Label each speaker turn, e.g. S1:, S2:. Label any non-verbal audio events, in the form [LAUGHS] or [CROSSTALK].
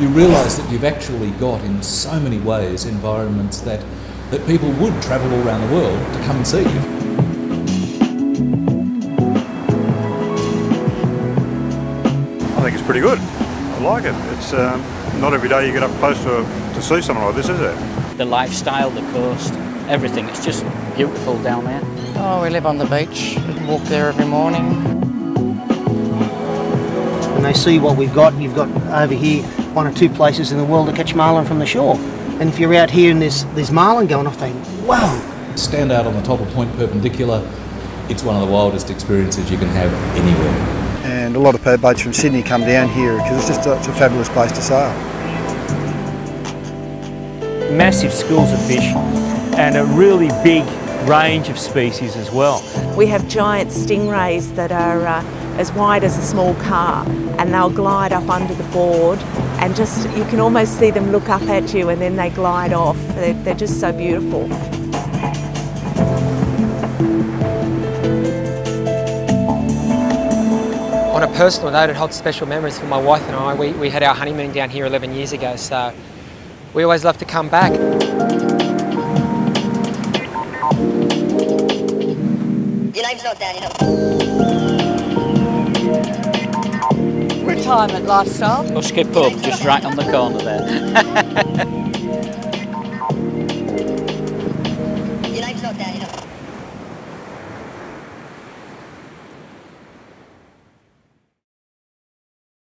S1: you realise that you've actually got, in so many ways, environments that, that people would travel all around the world to come and see.
S2: I think it's pretty good. I like it. It's um, not every day you get up close to, to see something like this, is it?
S3: The lifestyle, the coast, everything. It's just beautiful down there.
S4: Oh, we live on the beach. We walk there every morning.
S5: When they see what we've got, you've got over here one or two places in the world to catch marlin from the shore. And if you're out here and there's, there's marlin going off, they wow.
S1: Stand out on the top of Point Perpendicular. It's one of the wildest experiences you can have anywhere.
S6: And a lot of boats from Sydney come down here because it's just a, it's a fabulous place to sail.
S7: Massive schools of fish and a really big range of species as well.
S8: We have giant stingrays that are uh, as wide as a small car and they'll glide up under the board and just you can almost see them look up at you and then they glide off. They're, they're just so beautiful.
S9: On a personal note, it holds special memories for my wife and I. We, we had our honeymoon down here 11 years ago, so we always love to come back.
S10: Your name's not Daniel
S11: time at lifestyle.
S3: Husky Pub, just right on the corner there. [LAUGHS]